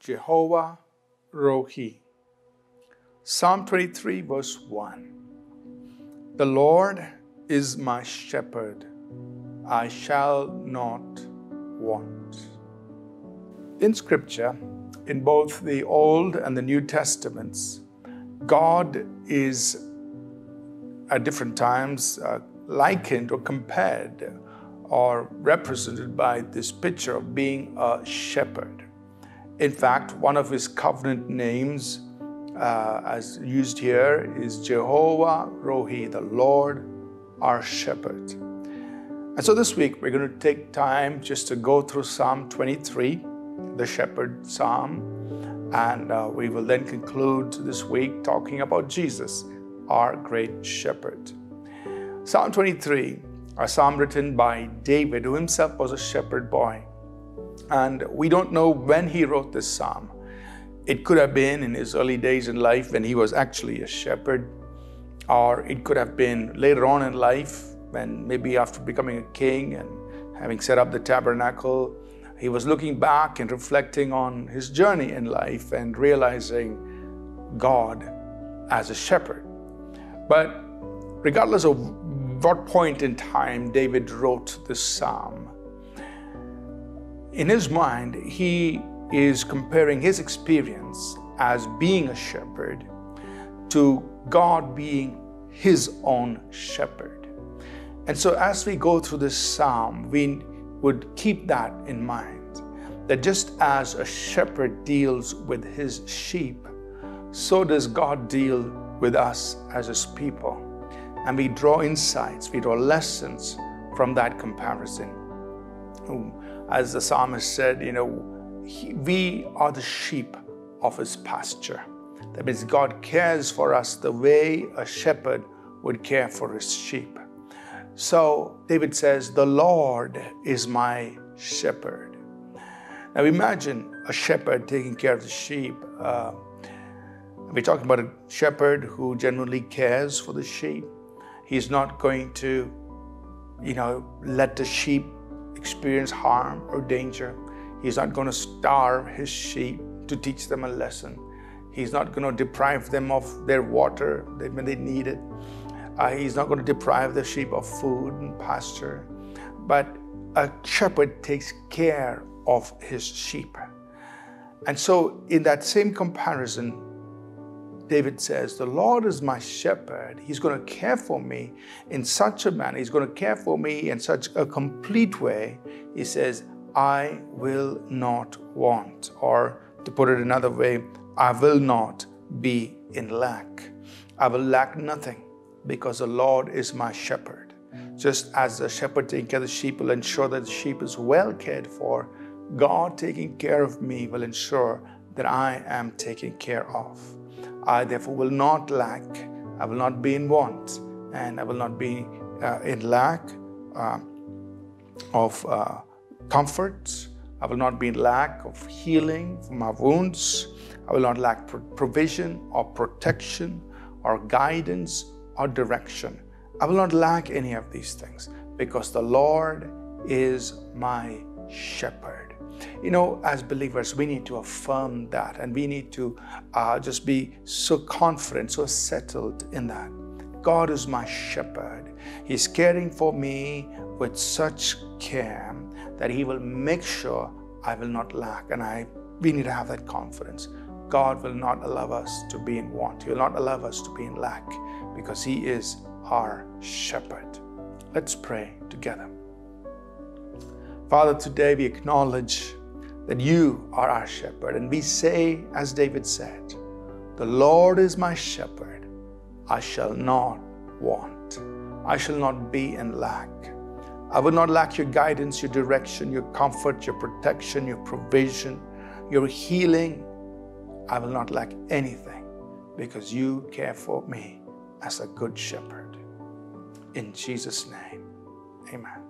Jehovah Rohi. Psalm 23, verse 1. The Lord is my shepherd, I shall not want. In Scripture, in both the Old and the New Testaments, God is at different times uh, likened or compared or represented by this picture of being a shepherd. In fact, one of his covenant names, uh, as used here, is Jehovah Rohi, the Lord our shepherd. And so this week we're going to take time just to go through Psalm 23, the shepherd psalm, and uh, we will then conclude this week talking about Jesus, our great shepherd. Psalm 23, a psalm written by David, who himself was a shepherd boy. And we don't know when he wrote this psalm. It could have been in his early days in life when he was actually a shepherd, or it could have been later on in life when maybe after becoming a king and having set up the tabernacle, he was looking back and reflecting on his journey in life and realizing God as a shepherd. But regardless of what point in time David wrote this psalm, in his mind, he is comparing his experience as being a shepherd to God being his own shepherd. And so, as we go through this psalm, we would keep that in mind that just as a shepherd deals with his sheep, so does God deal with us as his people. And we draw insights, we draw lessons from that comparison. As the psalmist said, you know, he, we are the sheep of his pasture. That means God cares for us the way a shepherd would care for his sheep. So David says, The Lord is my shepherd. Now imagine a shepherd taking care of the sheep. Uh, we're talking about a shepherd who genuinely cares for the sheep. He's not going to, you know, let the sheep experience harm or danger. He's not going to starve his sheep to teach them a lesson. He's not going to deprive them of their water when they need it. Uh, he's not going to deprive the sheep of food and pasture. But a shepherd takes care of his sheep. And so, in that same comparison, David says, The Lord is my shepherd. He's going to care for me in such a manner. He's going to care for me in such a complete way. He says, I will not want. Or to put it another way, I will not be in lack. I will lack nothing because the Lord is my shepherd. Just as the shepherd taking care of the sheep will ensure that the sheep is well cared for, God taking care of me will ensure that I am taken care of. I therefore will not lack, I will not be in want, and I will not be uh, in lack uh, of uh, comfort. I will not be in lack of healing from my wounds. I will not lack provision or protection or guidance or direction. I will not lack any of these things because the Lord is my shepherd. You know, as believers, we need to affirm that and we need to uh, just be so confident, so settled in that. God is my shepherd. He's caring for me with such care that He will make sure I will not lack. And I, we need to have that confidence. God will not allow us to be in want. He will not allow us to be in lack because He is our shepherd. Let's pray together. Father, today we acknowledge that you are our shepherd, and we say, as David said, The Lord is my shepherd, I shall not want, I shall not be in lack. I will not lack your guidance, your direction, your comfort, your protection, your provision, your healing. I will not lack anything because you care for me as a good shepherd. In Jesus' name, amen.